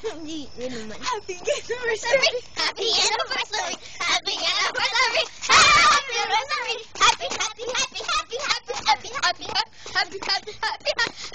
Happy anniversary! Happy anniversary! Happy anniversary! Happy anniversary! Happy anniversary! Happy, happy, happy, happy, happy, happy, happy, happy, happy, happy, happy, happy,